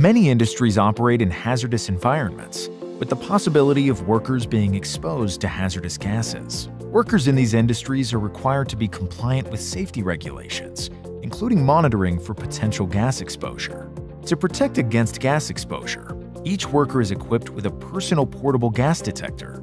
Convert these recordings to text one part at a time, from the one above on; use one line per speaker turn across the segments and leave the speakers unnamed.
Many industries operate in hazardous environments, with the possibility of workers being exposed to hazardous gases. Workers in these industries are required to be compliant with safety regulations, including monitoring for potential gas exposure. To protect against gas exposure, each worker is equipped with a personal portable gas detector,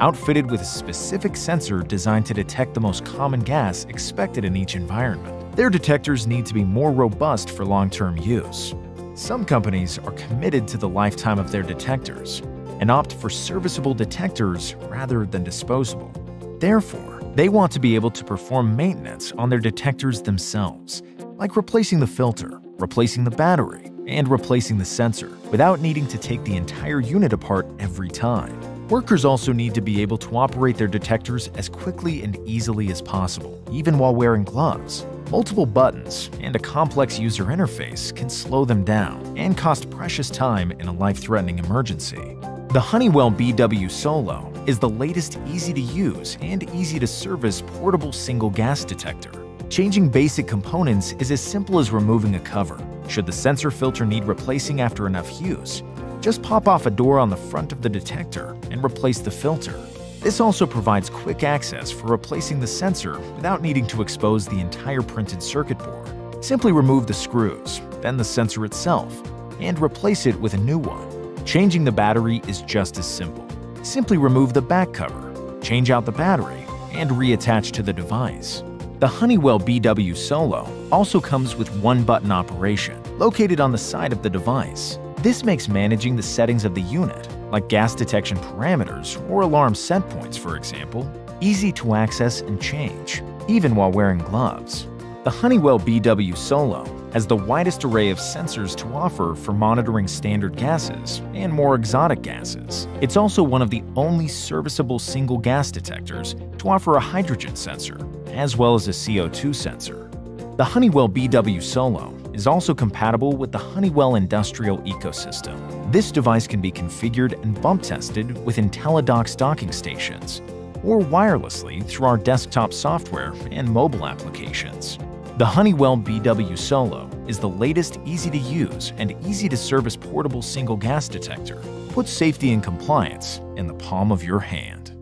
outfitted with a specific sensor designed to detect the most common gas expected in each environment. Their detectors need to be more robust for long-term use. Some companies are committed to the lifetime of their detectors and opt for serviceable detectors rather than disposable. Therefore, they want to be able to perform maintenance on their detectors themselves, like replacing the filter, replacing the battery, and replacing the sensor, without needing to take the entire unit apart every time. Workers also need to be able to operate their detectors as quickly and easily as possible, even while wearing gloves. Multiple buttons and a complex user interface can slow them down and cost precious time in a life-threatening emergency. The Honeywell BW Solo is the latest easy-to-use and easy-to-service portable single gas detector. Changing basic components is as simple as removing a cover. Should the sensor filter need replacing after enough use, just pop off a door on the front of the detector and replace the filter. This also provides quick access for replacing the sensor without needing to expose the entire printed circuit board. Simply remove the screws, then the sensor itself, and replace it with a new one. Changing the battery is just as simple. Simply remove the back cover, change out the battery, and reattach to the device. The Honeywell BW Solo also comes with one-button operation, located on the side of the device. This makes managing the settings of the unit, like gas detection parameters or alarm set points for example, easy to access and change, even while wearing gloves. The Honeywell BW Solo has the widest array of sensors to offer for monitoring standard gases and more exotic gases. It's also one of the only serviceable single gas detectors to offer a hydrogen sensor, as well as a CO2 sensor. The Honeywell BW Solo is also compatible with the Honeywell Industrial Ecosystem. This device can be configured and bump tested with IntelliDox docking stations, or wirelessly through our desktop software and mobile applications. The Honeywell BW Solo is the latest easy-to-use and easy-to-service portable single gas detector. Put safety and compliance in the palm of your hand.